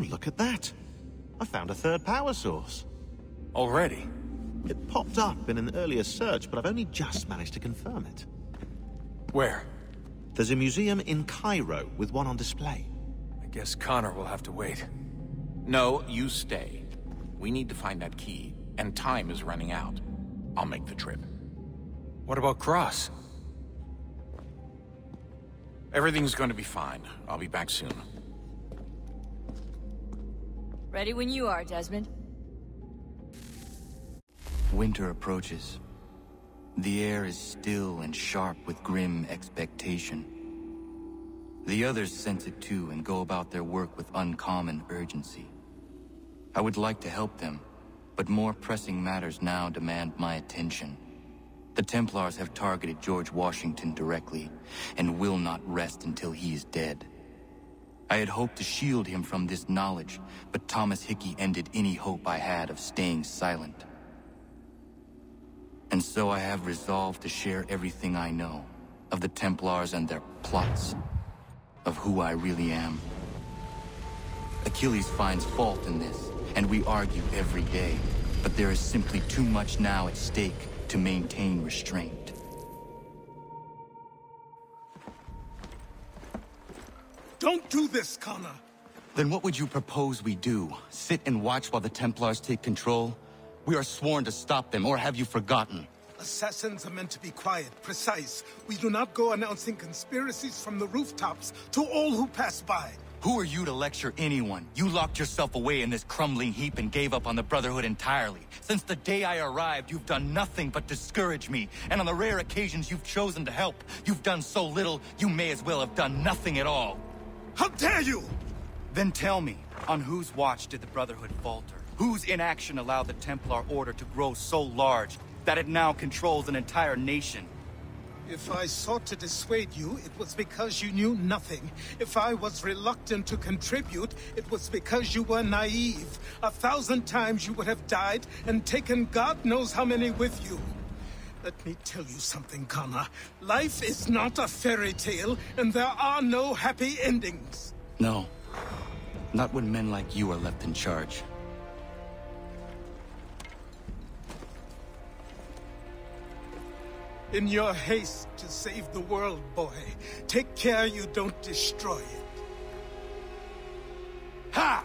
Oh, look at that. I found a third power source. Already? It popped up in an earlier search, but I've only just managed to confirm it. Where? There's a museum in Cairo with one on display. I guess Connor will have to wait. No, you stay. We need to find that key, and time is running out. I'll make the trip. What about Cross? Everything's going to be fine. I'll be back soon. Ready when you are, Desmond. Winter approaches. The air is still and sharp with grim expectation. The others sense it too and go about their work with uncommon urgency. I would like to help them, but more pressing matters now demand my attention. The Templars have targeted George Washington directly, and will not rest until he is dead. I had hoped to shield him from this knowledge, but Thomas Hickey ended any hope I had of staying silent. And so I have resolved to share everything I know, of the Templars and their plots, of who I really am. Achilles finds fault in this, and we argue every day, but there is simply too much now at stake to maintain restraint. Don't do this, Connor! Then what would you propose we do? Sit and watch while the Templars take control? We are sworn to stop them, or have you forgotten? Assassins are meant to be quiet, precise. We do not go announcing conspiracies from the rooftops to all who pass by. Who are you to lecture anyone? You locked yourself away in this crumbling heap and gave up on the Brotherhood entirely. Since the day I arrived, you've done nothing but discourage me. And on the rare occasions you've chosen to help, you've done so little, you may as well have done nothing at all. How dare you! Then tell me, on whose watch did the Brotherhood falter? Whose inaction allowed the Templar Order to grow so large that it now controls an entire nation? If I sought to dissuade you, it was because you knew nothing. If I was reluctant to contribute, it was because you were naive. A thousand times you would have died and taken God knows how many with you. Let me tell you something, Connor. Life is not a fairy tale, and there are no happy endings. No. Not when men like you are left in charge. In your haste to save the world, boy, take care you don't destroy it. Ha!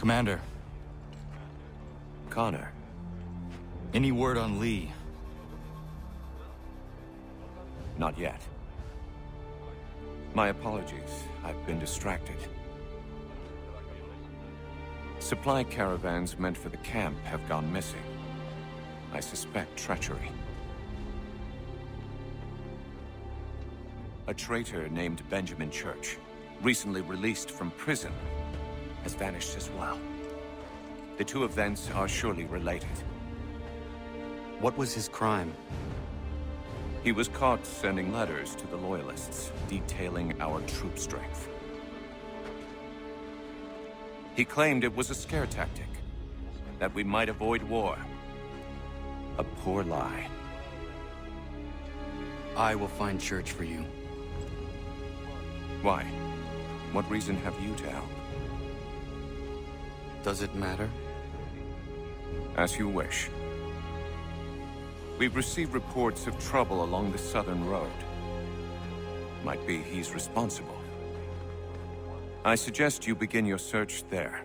Commander, Connor. any word on Lee? Not yet. My apologies. I've been distracted. Supply caravans meant for the camp have gone missing. I suspect treachery. A traitor named Benjamin Church, recently released from prison, has vanished as well. The two events are surely related. What was his crime? He was caught sending letters to the Loyalists, detailing our troop strength. He claimed it was a scare tactic, that we might avoid war. A poor lie. I will find Church for you. Why? What reason have you to help? Does it matter? As you wish. We've received reports of trouble along the southern road. Might be he's responsible. I suggest you begin your search there.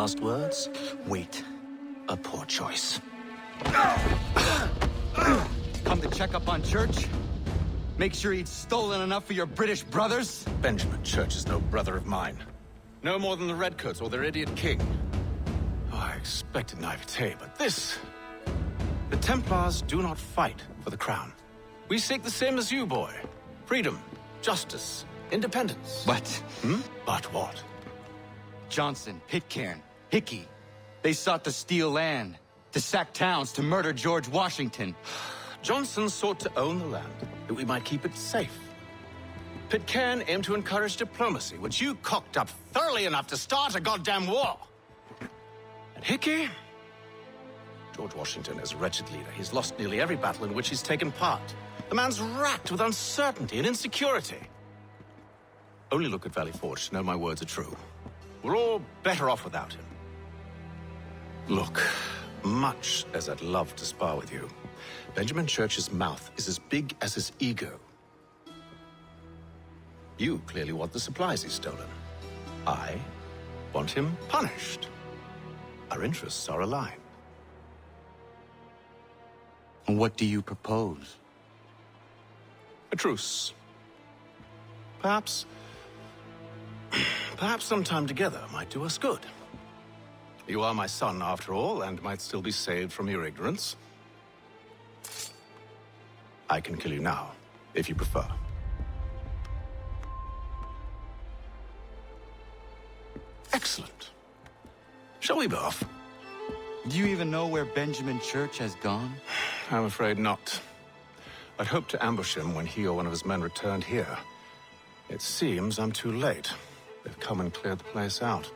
Last words? Wait. A poor choice. Come to check up on Church? Make sure he'd stolen enough for your British brothers? Benjamin Church is no brother of mine. No more than the Redcoats or their idiot king. Oh, I expected naivete, but this... The Templars do not fight for the crown. We seek the same as you, boy. Freedom, justice, independence. But... Hmm? But what? Johnson, Pitcairn, Hickey. They sought to steal land, to sack towns, to murder George Washington. Johnson sought to own the land, that we might keep it safe. Pitcairn aimed to encourage diplomacy, which you cocked up thoroughly enough to start a goddamn war. And Hickey? George Washington is a wretched leader. He's lost nearly every battle in which he's taken part. The man's racked with uncertainty and insecurity. Only look at Valley Forge to know my words are true. We're all better off without him. Look, much as I'd love to spar with you, Benjamin Church's mouth is as big as his ego. You clearly want the supplies he's stolen. I want him punished. Our interests are aligned. What do you propose? A truce. Perhaps... Perhaps some time together might do us good. You are my son, after all, and might still be saved from your ignorance. I can kill you now, if you prefer. Excellent. Shall we be off? Do you even know where Benjamin Church has gone? I'm afraid not. I'd hoped to ambush him when he or one of his men returned here. It seems I'm too late. They've come and cleared the place out.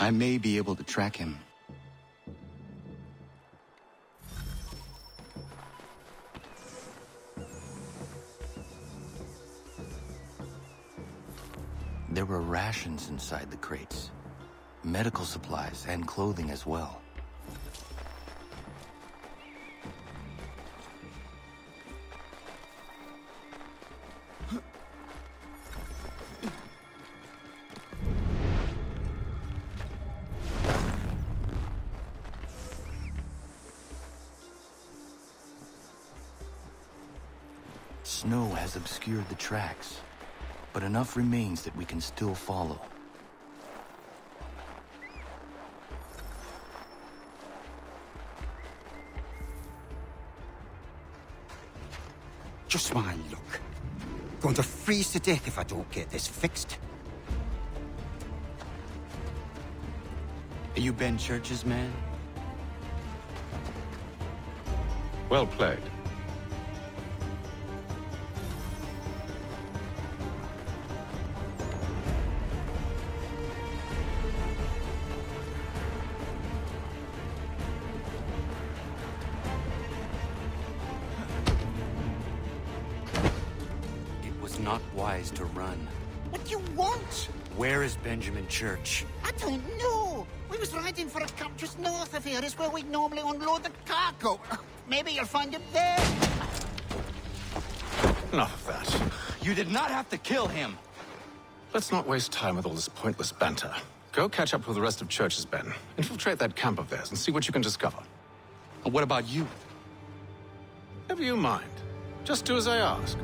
I may be able to track him. There were rations inside the crates. Medical supplies and clothing as well. Tracks, but enough remains that we can still follow. Just my luck. Going to freeze to death if I don't get this fixed. Are you Ben Church's man? Well played. Benjamin Church? I don't know. We was riding for a camp just north of here. Is where we normally unload the cargo. Maybe you'll find him there. Enough of that. You did not have to kill him! Let's not waste time with all this pointless banter. Go catch up with the rest of Church's men. Infiltrate that camp of theirs and see what you can discover. What about you? Never you mind. Just do as I ask.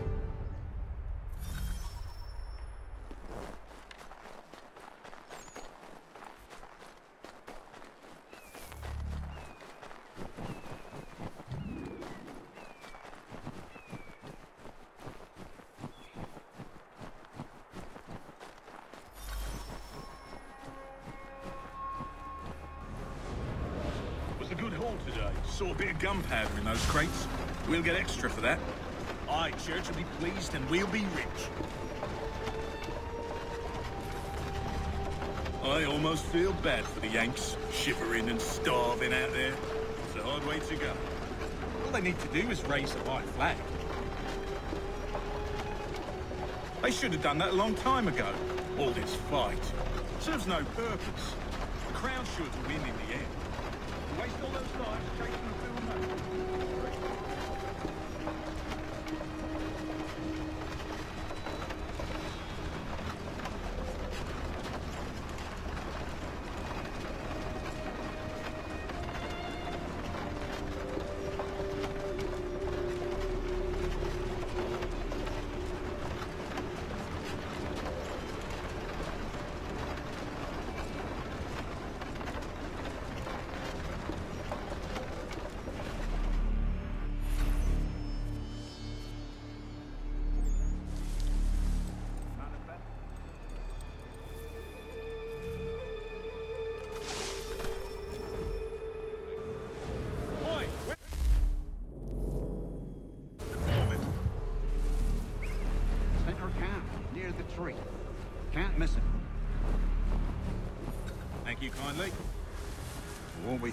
Extra for that. Aye, Church will be pleased and we'll be rich. I almost feel bad for the Yanks, shivering and starving out there. It's a hard way to go. All they need to do is raise the white flag. They should have done that a long time ago. All this fight. Serves no purpose. The Crown should win in the end. Waste all those lives chasing the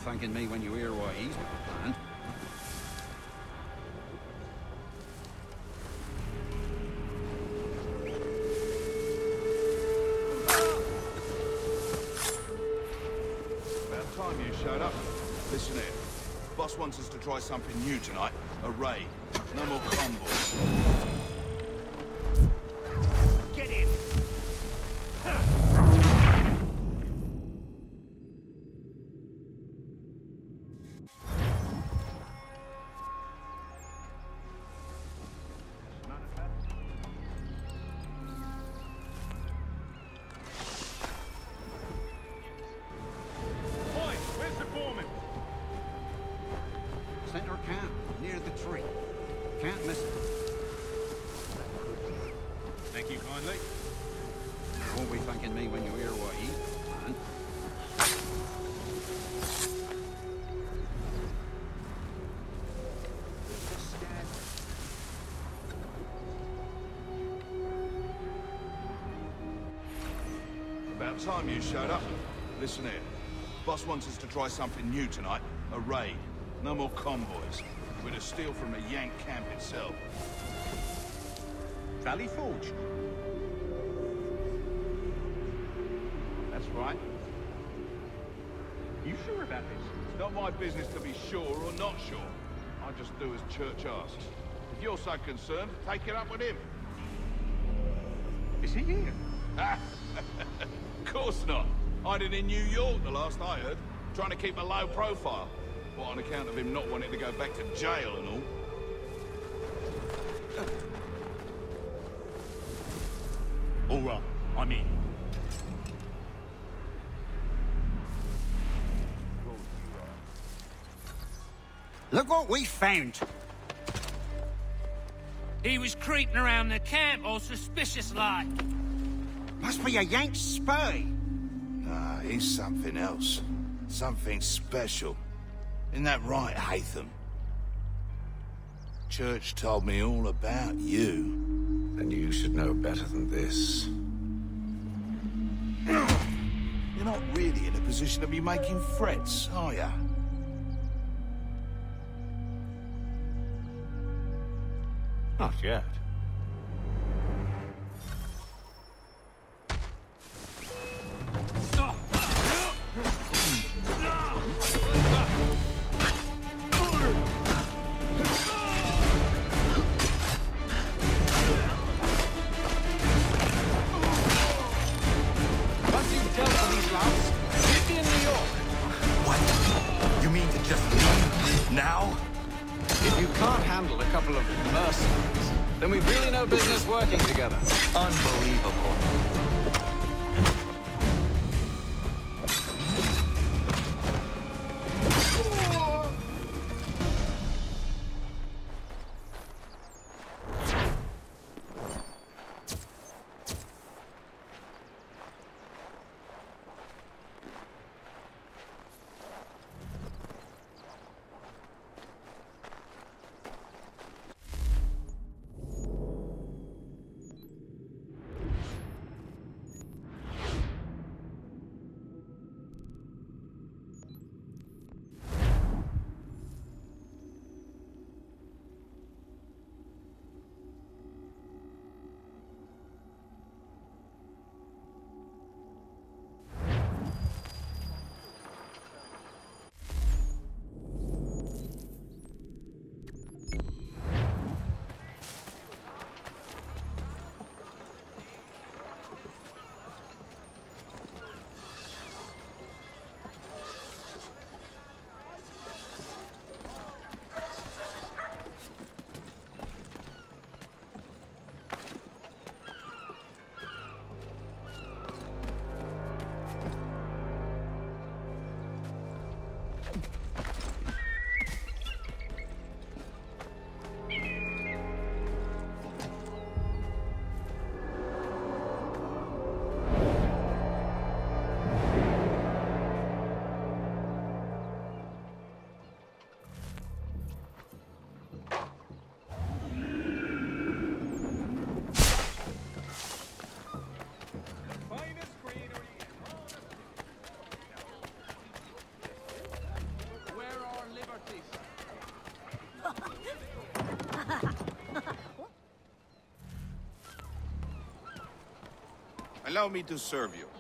thanking me when you hear what he's planned. About time you showed up. Listen here. Boss wants us to try something new tonight. A raid. No more convoys. The tree. Can't miss it. Thank you kindly. You won't be thanking me when you hear what planned. About time you showed up. Listen here. Boss wants us to try something new tonight. A raid. No more convoys. We're to steal from the Yank camp itself. Valley Forge. That's right. You sure about this? It's not my business to be sure or not sure. I just do as Church asks. If you're so concerned, take it up with him. Is he here? of course not. Hiding in New York, the last I heard. Trying to keep a low profile. What, on account of him not wanting to go back to jail and all? All right, I'm in. Look what we found. He was creeping around the camp all suspicious like. Must be a Yank spy. Nah, he's something else. Something special. Isn't that right, Haytham? Church told me all about you. Then you should know better than this. You're not really in a position to be making threats, are you? Not yet. Now? If you can't handle a couple of mercenaries, then we've really no business working together. Unbelievable. Allow me to serve you.